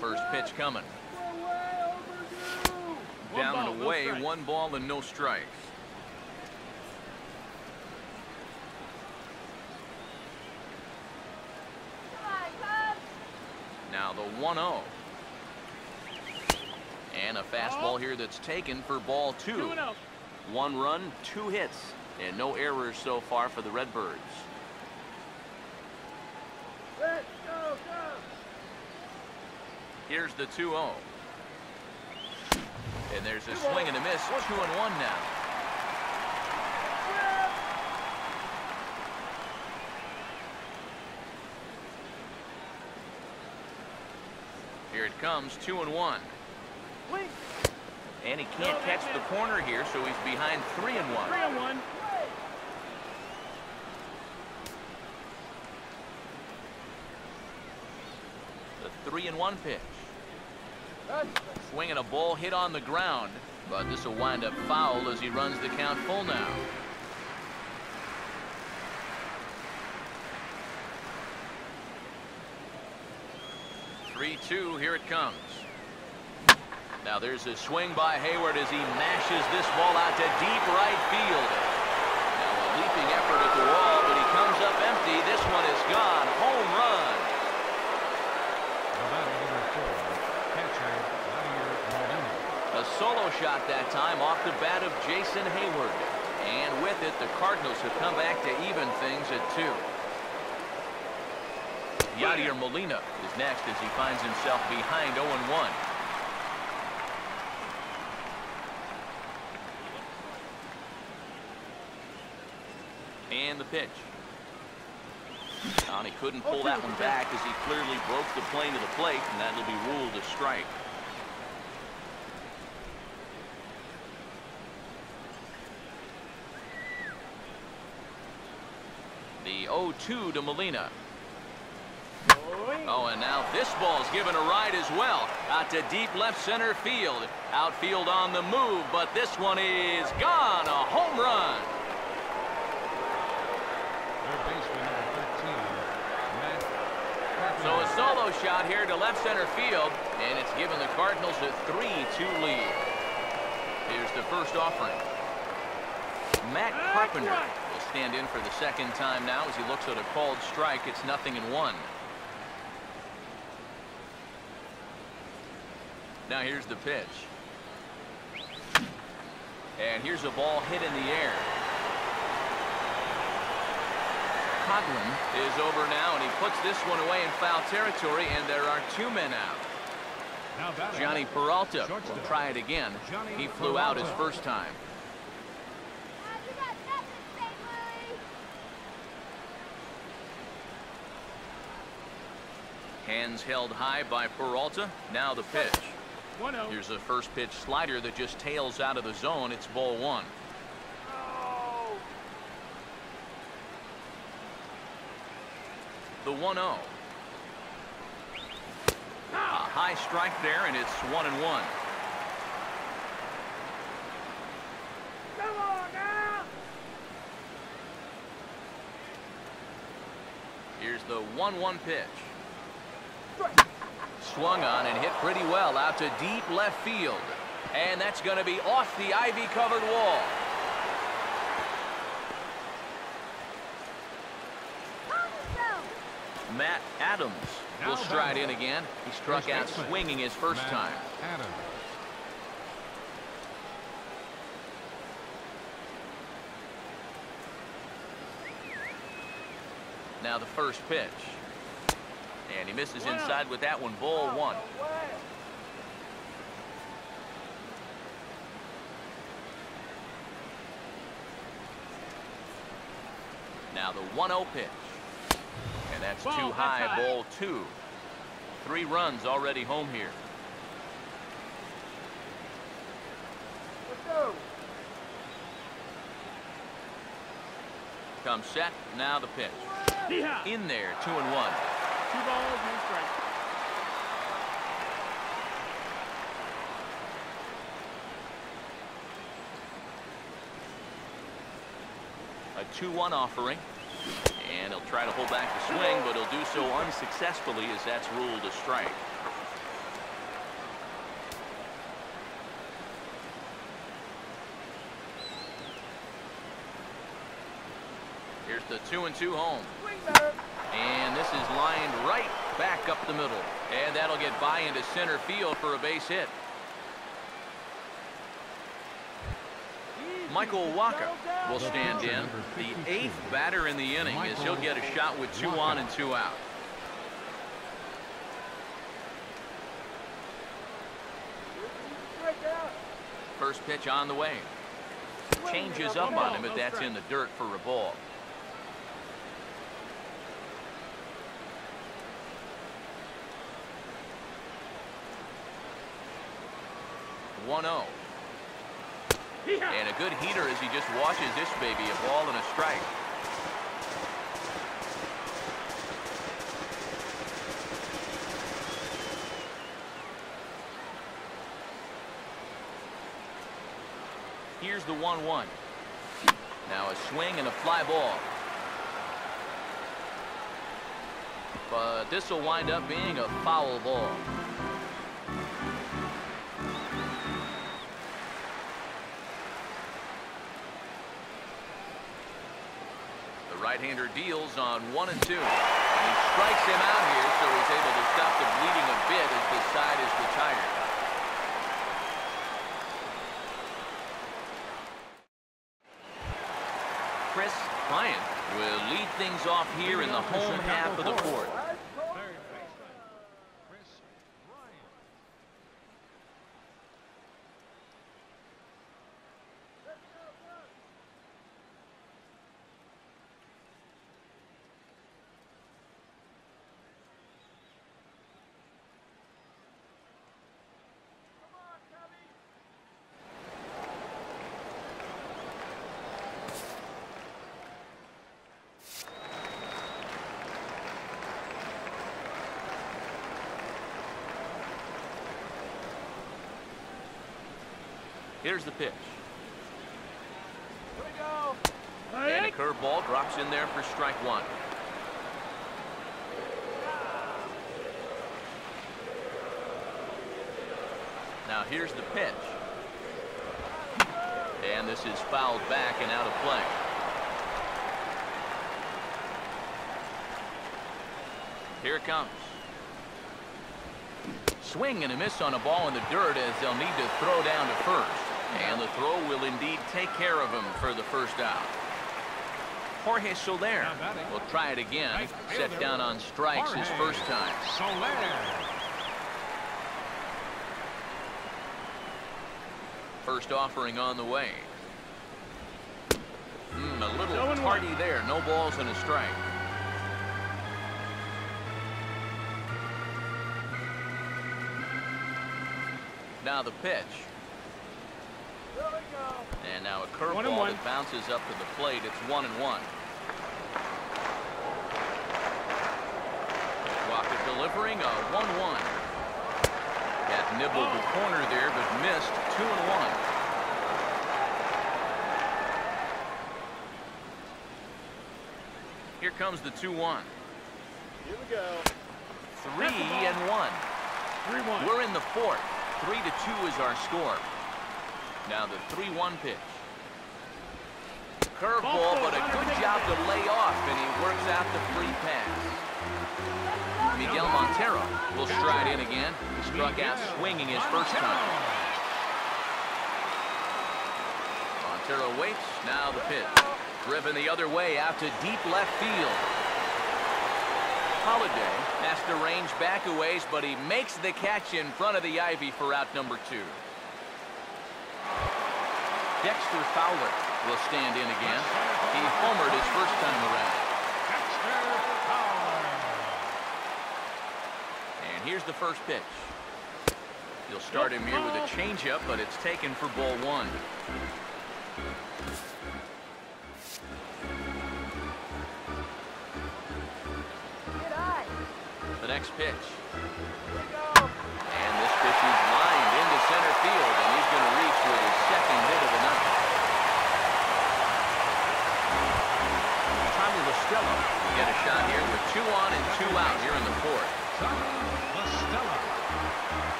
First pitch coming. Down and away, one ball and no strikes. Now the 1-0. And a fastball here that's taken for ball two. One run, two hits, and no errors so far for the Redbirds. Here's the 2-0. And there's a swing and a miss, two and one now. Here it comes, two and one. And he can't catch the corner here, so he's behind three and one. Three and one. The three and one pitch. Swinging a ball hit on the ground, but this will wind up foul as he runs the count full now. Three-two, here it comes. Now there's a swing by Heyward as he mashes this ball out to deep right field. Now a leaping effort at the wall, but he comes up empty. This one is gone. Home run. A solo shot that time off the bat of Jason Heyward. And with it, the Cardinals have come back to even things at two. Yadier Molina is next as he finds himself behind 0-1. And the pitch. And he couldn't pull that one back as he clearly broke the plane to the plate, and that'll be ruled a strike. The 0-2 to Molina. Oh, and now this ball's given a ride as well. Out to deep left center field. Outfield on the move, but this one is gone. A home run. So a solo shot here to left center field, and it's given the Cardinals a 3-2 lead. Here's the first offering. Matt Carpenter will stand in for the second time now as he looks at a called strike. It's nothing in one. Now here's the pitch. And here's a ball hit in the air. Coghlan is over now, and he puts this one away in foul territory, and there are two men out. Jhonny Peralta will try it again. He flew out his first time. Hands held high by Peralta. Now the pitch. Here's a first pitch slider that just tails out of the zone. It's ball one. The 1 0. A high strike there, and it's one and one. Come on now. Here's the 1 1 pitch. Swung on and hit pretty well out to deep left field. And that's going to be off the ivy covered wall. Matt Adams will stride in again. He struck out swinging his first time. Adams. Now the first pitch. And he misses inside with that one. Ball one. Now the 1-0 pitch. And that's Ball, too that's high. high. Ball two. Three runs already home here. Let's go. Comes set. Now the pitch. In there. Two and one. Two balls, strike. A 2-1 offering. And he'll try to hold back the swing, but he'll do so unsuccessfully as that's ruled a strike. Here's the 2 and 2 home. And this is lined right back up the middle. And that'll get by into center field for a base hit. Michael Wacha will stand in. The eighth batter in the inning as he'll get a shot with two on and two out. Out. First pitch on the way. Changes up on him, but that's in the dirt for a ball. One zero. Yeehaw. And a good heater as he just watches this baby, a ball and a strike. Here's the 1-1. Now a swing and a fly ball. But this will wind up being a foul ball. Right-hander deals on one and two. And he strikes him out here, so he's able to stop the bleeding a bit as the side is retired. Kris Bryant will lead things off here in the home half of the fourth. Here's the pitch. Here we go. And a curveball drops in there for strike one. Now here's the pitch. And this is fouled back and out of play. Here it comes. Swing and a miss on a ball in the dirt as they'll need to throw down to first. And the throw will indeed take care of him for the first out. Jorge Soler will try it again. Right Set down on strikes his first time. Soler. First offering on the way. Hmm, a little tardy there. No balls and a strike. Now the pitch. Here we go. And now a curveball that bounces up to the plate. It's one and one. Wacha delivering a 1-1. That nibbled the corner there, but missed two and one. Here comes the 2-1. Here we go. Three and one. Three one. We're in the fourth. Three to two is our score. Now the 3-1 pitch. Curveball, but a good job to lay off, and he works out the free pass. Miguel Montero will stride in again. He struck out swinging his first time. Montero waits. Now the pitch. Driven the other way out to deep left field. Holliday has to range back a ways, but he makes the catch in front of the Ivy for out number two. Dexter Fowler will stand in again. He homered his first time around. Dexter Fowler. And here's the first pitch. He'll start him here with a changeup, but it's taken for ball one. The next pitch.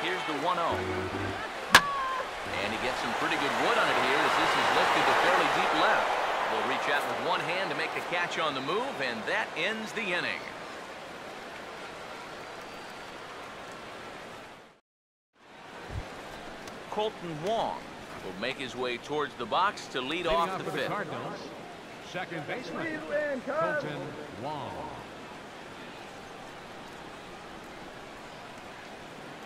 Here's the 1 0. And he gets some pretty good wood on it here as this is lifted to fairly deep left. Will reach out with one hand to make the catch on the move, and that ends the inning. Kolten Wong will make his way towards the box to lead Leading off off the for the fifth. Second baseman, Please win, Cubs. Kolten Wong.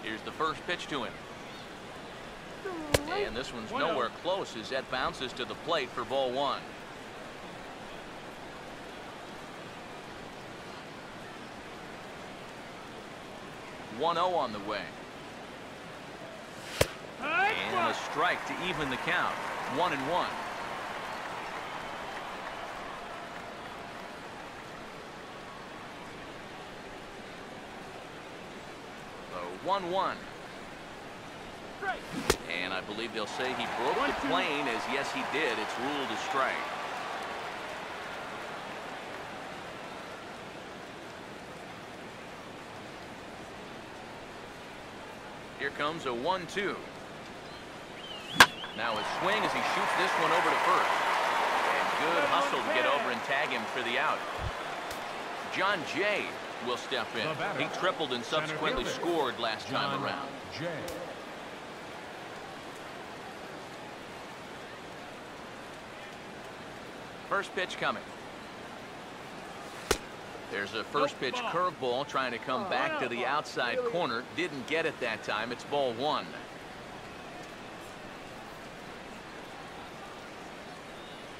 Here's the first pitch to him. And this one's nowhere close as that bounces to the plate for ball one. One zero on the way. And a strike to even the count. One and one. So one one. And I believe they'll say he broke One, the plane as yes he did. It's ruled a strike. Here comes a 1-2. Now a swing as he shoots this one over to first. And good hustle to get over and tag him for the out. Jon Jay will step in. He tripled and subsequently scored last time around. Jay. First pitch coming. There's a first pitch curveball trying to come back to the outside corner. Didn't get it that time. It's ball one.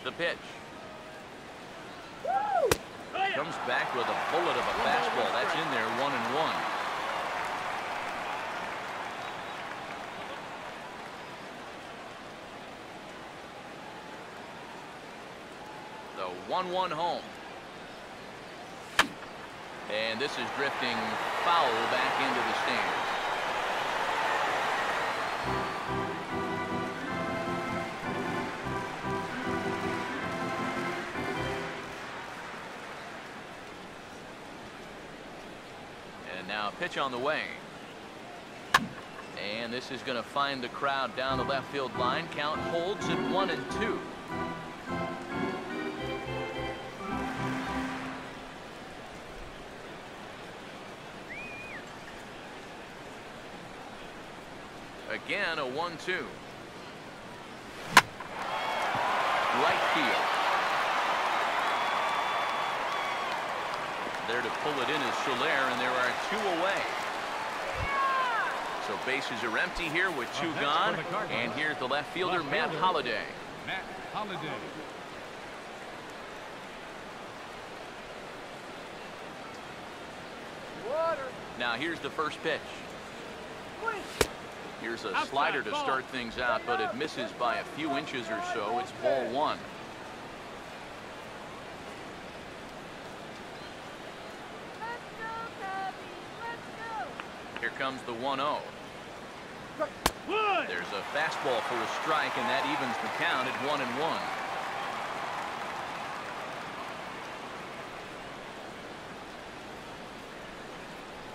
The pitch. Comes back with a bullet of a fastball. That's in there, one and one. The 1-1 home. And this is drifting foul back into the stands. Pitch on the way. And this is going to find the crowd down the left field line. Count holds at one and two. Again, a 1-2. Right field. There to pull it in is Soler, and there are two away. So bases are empty here with oh, two gone. for the Cardinals. And here's the left fielder, Left Matt fielder. Holliday. Matt Holliday. Water. Now here's the first pitch. Here's a slider to start things out, but it misses by a few inches or so. It's ball one. Let's go, Cubbies. Let's go. Here comes the 1-0. There's a fastball for a strike, and that evens the count at one and one.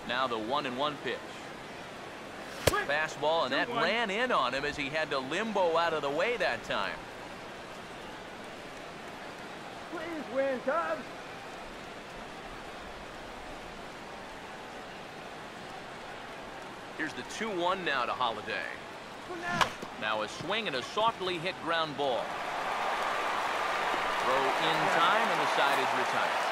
Now the one and one pitch. Fastball, and that ran in on him as he had to limbo out of the way that time. Please win, Cubs. Here's the 2-1 now to Holliday. Now. A swing and a softly hit ground ball. Throw in time, and the side is retired.